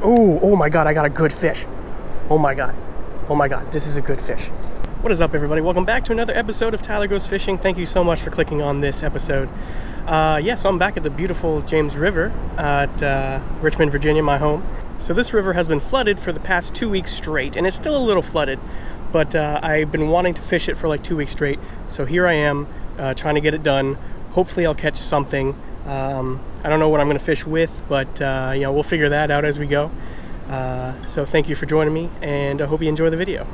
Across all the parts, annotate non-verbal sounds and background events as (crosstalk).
Oh, oh my God, I got a good fish. Oh my God. Oh my God, this is a good fish. What is up, everybody? Welcome back to another episode of Tyler Goes Fishing. Thank you so much for clicking on this episode. Uh, yes, I'm back at the beautiful James River at uh, Richmond, Virginia, my home. So this river has been flooded for the past two weeks straight, and it's still a little flooded, but uh, I've been wanting to fish it for like two weeks straight. So here I am, uh, trying to get it done. Hopefully I'll catch something. Um, I don't know what I'm going to fish with, but uh, you know we'll figure that out as we go. Uh, so thank you for joining me, and I hope you enjoy the video.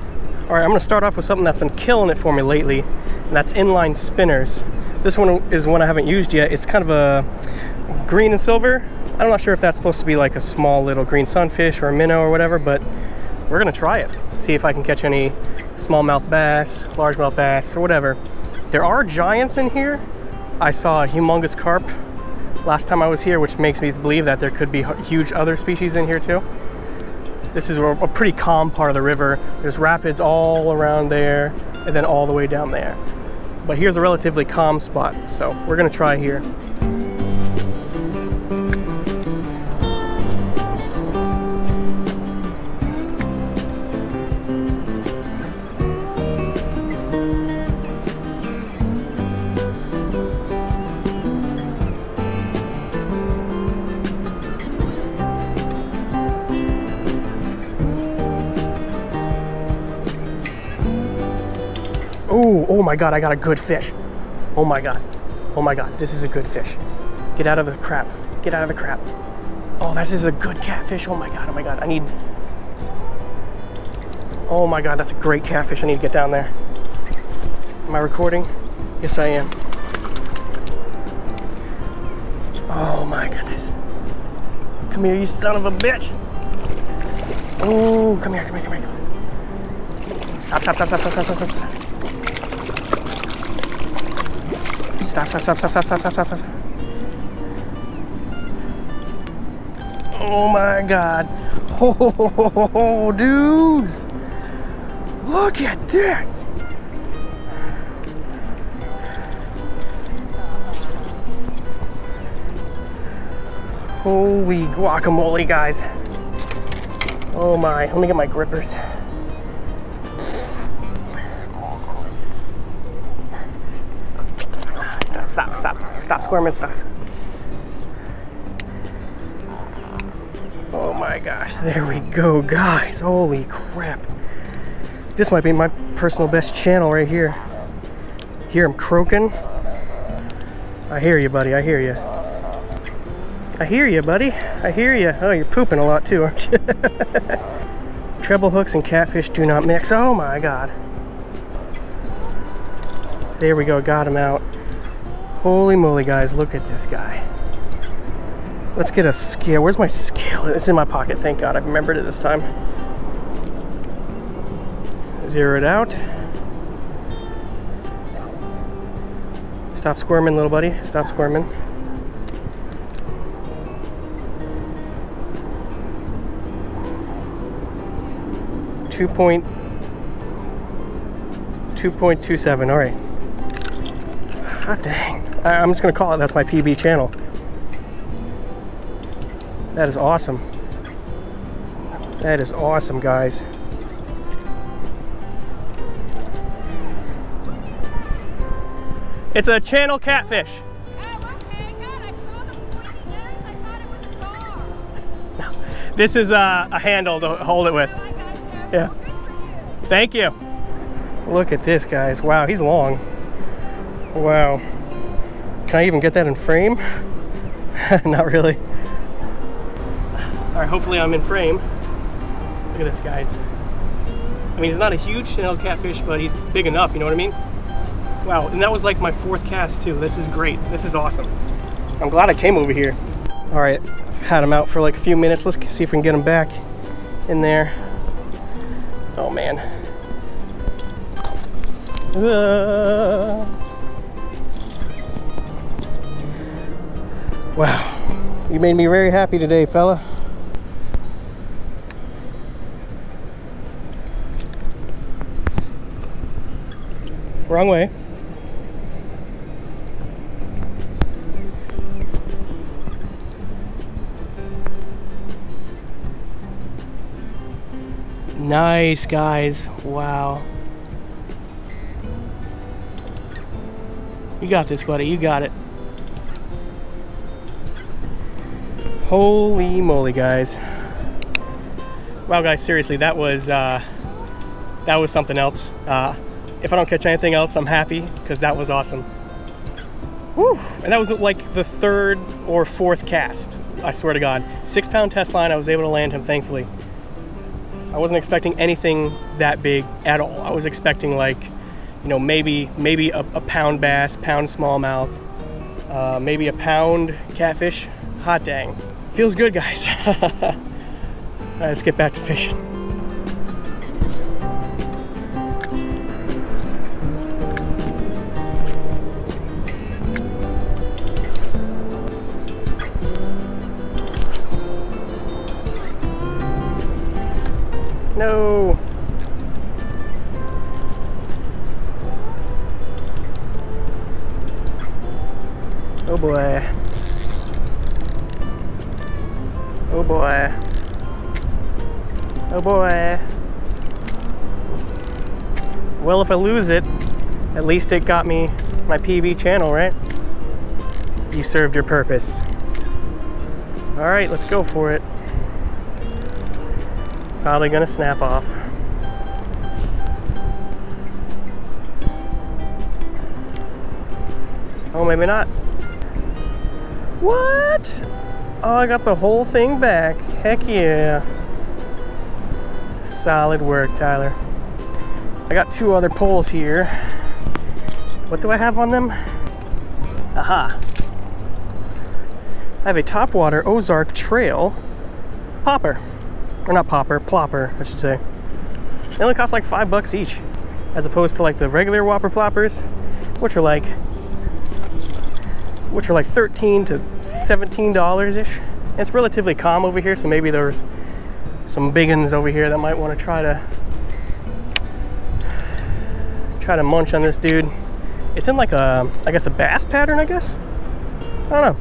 All right, I'm going to start off with something that's been killing it for me lately, and that's inline spinners. This one is one I haven't used yet. It's kind of a green and silver. I'm not sure if that's supposed to be like a small little green sunfish or a minnow or whatever, but we're gonna try it. See if I can catch any smallmouth bass, largemouth bass, or whatever. There are giants in here. I saw a humongous carp last time I was here, which makes me believe that there could be huge other species in here too. This is a pretty calm part of the river. There's rapids all around there and then all the way down there. But here's a relatively calm spot, so we're gonna try here. Oh, oh my God, I got a good fish. Oh my God. Oh my God, this is a good fish. Get out of the crap. Get out of the crap. Oh, this is a good catfish. Oh my God, oh my God. I need... Oh my God, that's a great catfish. I need to get down there. Am I recording? Yes, I am. Oh my goodness. Come here, you son of a bitch. Oh, come here, come here, come here. Stop, stop, stop, stop, stop, stop, stop, stop. Stop, stop, stop, stop, stop, stop, stop, stop, stop. Oh my god. (laughs) Oh, dudes. Look at this. Holy guacamole, guys. Oh my, let me get my grippers. Stop, squirming, stop. Oh my gosh, there we go, guys. Holy crap. This might be my personal best channel right here. Hear him croaking. I hear you, buddy, I hear you. I hear you, buddy. I hear you. Oh, you're pooping a lot too, aren't you? (laughs) Treble hooks and catfish do not mix. Oh my god. There we go, got him out. Holy moly, guys, look at this guy. Let's get a scale. Where's my scale? It's in my pocket, thank God. I remembered it this time. Zero it out. Stop squirming, little buddy. Stop squirming. Two point two point two seven. All right. God dang. I'm just gonna call it, that's my PB channel. That is awesome. That is awesome, guys. It's a channel catfish. This is a, a handle to hold it with. Yeah. Thank you. Look at this, guys. Wow, he's long. Wow. Can I even get that in frame? (laughs) Not really. All right, hopefully I'm in frame. Look at this, guys. I mean, he's not a huge channel catfish, but he's big enough, you know what I mean? Wow, and that was like my fourth cast too. This is great. This is awesome. I'm glad I came over here. All right, had him out for like a few minutes. Let's see if we can get him back in there. Oh man. Uh, Wow, you made me very happy today, fella. Wrong way. Nice, guys. Wow. You got this, buddy. You got it. Holy moly, guys. Wow, guys, seriously, that was uh, that was something else. Uh, if I don't catch anything else, I'm happy because that was awesome. Whew. And that was like the third or fourth cast. I swear to God, six pound test line. I was able to land him, thankfully. I wasn't expecting anything that big at all. I was expecting like, you know, maybe maybe a, a pound bass, pound smallmouth, uh, maybe a pound catfish. Hot dang, feels good, guys. (laughs) Let's get back to fishing. No. Oh boy. Oh boy. Oh boy. Well, if I lose it, at least it got me my PB channel, right? You served your purpose. All right, let's go for it. Probably gonna snap off. Oh, maybe not. What? Oh, I got the whole thing back. Heck yeah. Solid work, Tyler. I got two other poles here. What do I have on them? Aha. I have a topwater Ozark Trail popper. Or not popper, plopper, I should say. They only cost like five bucks each, as opposed to like the regular Whopper ploppers, which are like which are like 13 to 17 dollars ish. It's relatively calm over here, so maybe there's some big over here that might want to try to try to munch on this dude. It's in like a, I guess a bass pattern, I guess. I don't know.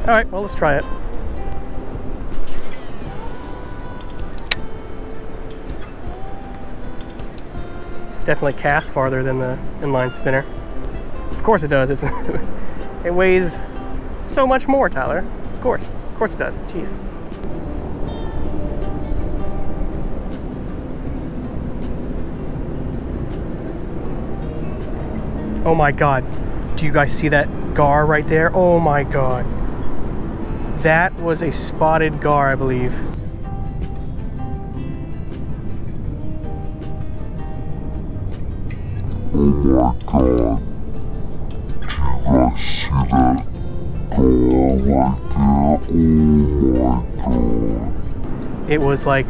All right, well let's try it. Definitely cast farther than the inline spinner. Of course it does. It's (laughs) it weighs so much more, Tyler. Of course. Of course it does. Jeez. Oh my god. Do you guys see that gar right there? Oh my god. That was a spotted gar, I believe. See that gar right there? Oh my god. It was like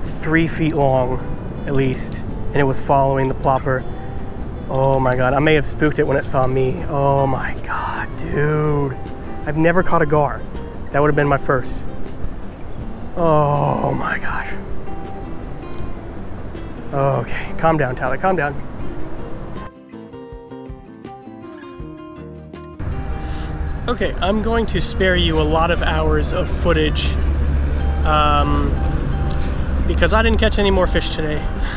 three feet long, at least, and it was following the plopper. Oh my god, I may have spooked it when it saw me. Oh my god, dude. I've never caught a gar. That would have been my first. Oh my gosh. Okay, calm down, Tyler, calm down. Okay, I'm going to spare you a lot of hours of footage um, because I didn't catch any more fish today. (laughs)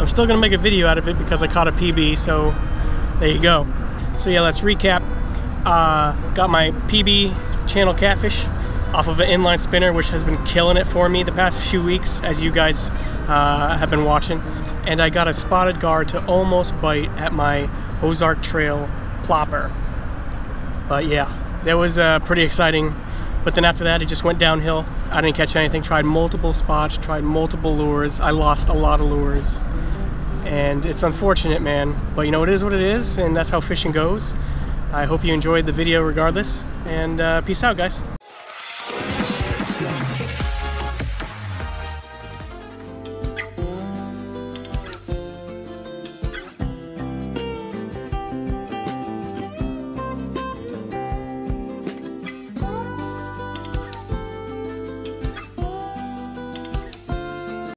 I'm still gonna make a video out of it because I caught a PB, so there you go. So yeah, let's recap. Uh, got my PB channel catfish off of an inline spinner, which has been killing it for me the past few weeks, as you guys uh, have been watching. And I got a spotted gar to almost bite at my Ozark Trail plopper. But yeah, that was uh, pretty exciting. But then after that, it just went downhill. I didn't catch anything. Tried multiple spots, tried multiple lures. I lost a lot of lures. And it's unfortunate, man. But you know, it is what it is, and that's how fishing goes. I hope you enjoyed the video regardless. And uh, peace out, guys.